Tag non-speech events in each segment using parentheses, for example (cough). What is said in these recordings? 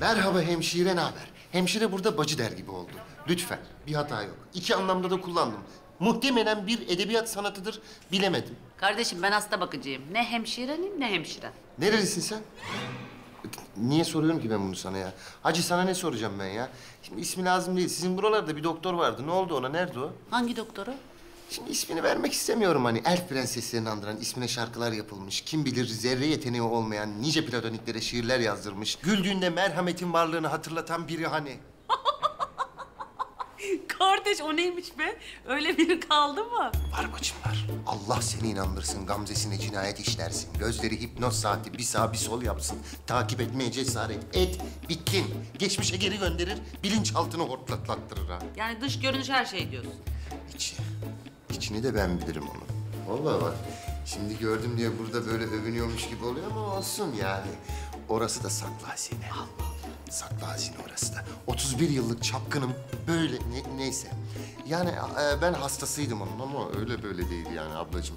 Merhaba hemşire ne haber? Hemşire burada bacı der gibi oldu. Lütfen bir hata yok. İki anlamda da kullandım. Muhtemelen bir edebiyat sanatıdır bilemedim. Kardeşim ben hasta bakıcıyım. Ne hemşirenim ne hemşire. Nerelisin sen? Niye soruyorum ki ben bunu sana ya? Hacı sana ne soracağım ben ya? Şimdi ismi lazım değil. Sizin buralarda bir doktor vardı. Ne oldu ona? Nerede o? Hangi doktoru? Şimdi ismini vermek istemiyorum hani. Elf prenseslerini andıran ismine şarkılar yapılmış. Kim bilir zerre yeteneği olmayan nice platoniklere şiirler yazdırmış. Güldüğünde merhametin varlığını hatırlatan biri hani. (laughs) Kardeş o neymiş be? Öyle biri kaldı mı? Var bacım var. Allah seni inandırsın, gamzesine cinayet işlersin. Gözleri hipnoz saati bir sağ bir sol yapsın. Takip etmeye cesaret et, bittin. Geçmişe geri gönderir, bilinçaltını hortlatlattırır ha. Yani dış görünüş her şey diyorsun. İçi. İçini de ben bilirim onu. Vallahi bak. Şimdi gördüm diye burada böyle övünüyormuş gibi oluyor ama olsun yani. Orası da saklı hazine. Saklı hazine orası da. 31 yıllık çapkınım. Böyle ne- neyse. Yani e, ben hastasıydım onun ama öyle böyle değil yani ablacığım.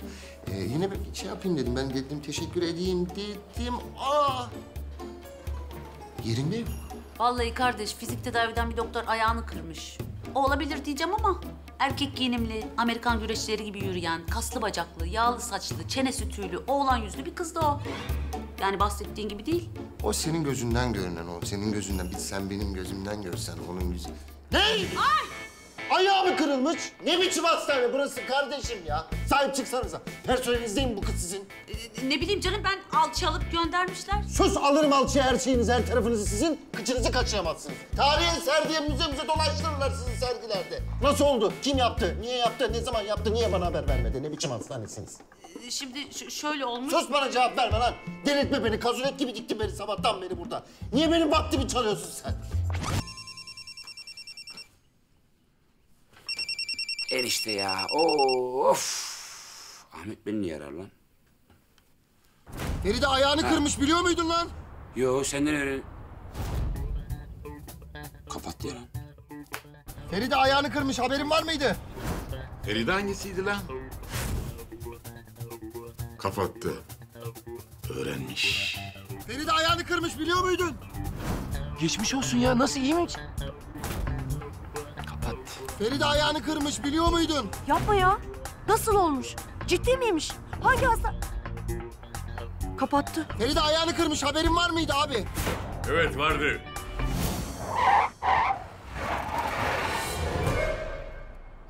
E, yine bir şey yapayım dedim. Ben dedim teşekkür edeyim dedim. Aa! Yerinde yok. Vallahi kardeş fizik tedaviden bir doktor ayağını kırmış. O olabilir diyeceğim ama erkek giyinimli, Amerikan güreşçileri gibi yürüyen, kaslı bacaklı, yağlı saçlı, çenesi tüylü, oğlan yüzlü bir kızdı o. Yani bahsettiğin gibi değil. O senin gözünden görünen o. Senin gözünden. Bir sen benim gözümden görsen onun yüzü. Ne? Ayağı mı kırılmış? Ne biçim hastane burası kardeşim ya? Sahip çıksanıza. Personelinizdeyim bu kız sizin. Ee, ne bileyim canım ben alçı alıp göndermişler. Sus alırım alçıya her şeyinizi, her tarafınızı sizin. Kıçınızı kaçıramazsınız. Tarihi eser diye müze müze dolaştırırlar sizin sergilerde. Nasıl oldu? Kim yaptı? Niye yaptı? Ne zaman yaptı? Niye bana haber vermedi? Ne biçim hastanesiniz? Ee, Şimdi şöyle olmuş. Sus bana cevap verme lan. Delirtme beni. Kazulet gibi diktin beni sabahtan beri burada. Niye benim vaktimi çalıyorsun sen? Enişte ya. Of. Ahmet beni niye arar lan? Feride ayağını kırmış biliyor muydun lan? Yo senden öğren. Kapat ya lan. Feride ayağını kırmış haberin var mıydı? Feride hangisiydi lan? Kapattı. Öğrenmiş. Feride ayağını kırmış biliyor muydun? Geçmiş olsun ya. Nasıl iyi mi? Feride ayağını kırmış biliyor muydun? Yapma ya. Nasıl olmuş? Ciddi miymiş? Hangi hasta? Kapattı. Feride ayağını kırmış haberin var mıydı abi? Evet vardı.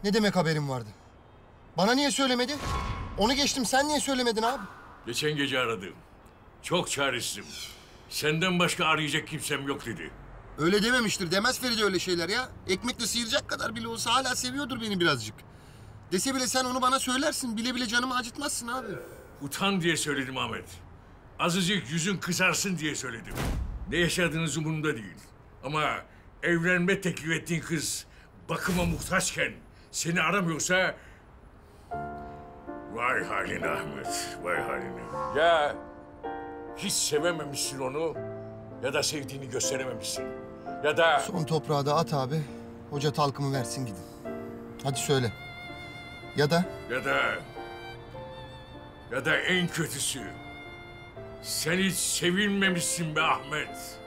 Ne demek haberin vardı? Bana niye söylemedi? Onu geçtim sen niye söylemedin abi? Geçen gece aradım. Çok çaresizim. Senden başka arayacak kimsem yok dedi. Öyle dememiştir demez Feride öyle şeyler ya. Ekmekle sıyıracak kadar bile olsa hala seviyordur beni birazcık. Dese bile sen onu bana söylersin bile bile canımı acıtmazsın abi. Utan diye söyledim Ahmet. Azıcık yüzün kızarsın diye söyledim. Ne yaşadığınız umurumda değil. Ama evlenme teklif ettiğin kız bakıma muhtaçken seni aramıyorsa... Vay haline Ahmet, vay haline. Ya hiç sevememişsin onu ya da sevdiğini gösterememişsin. Ya da Son toprağı da at abi. Hoca talkımı versin gidin. Hadi söyle. Ya da Ya da... Ya da en kötüsü... Sen hiç sevilmemişsin be Ahmet.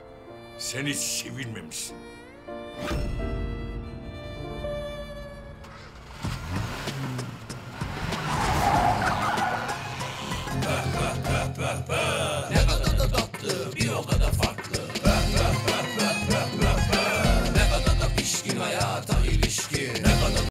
Sen hiç sevilmemişsin.